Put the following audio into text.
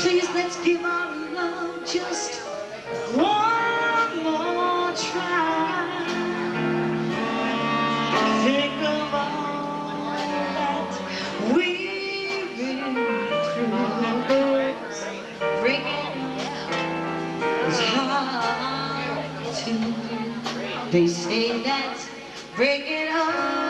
Please let's give our love just one more try. Think of all that we've been through. Bring it up. They say that break it up.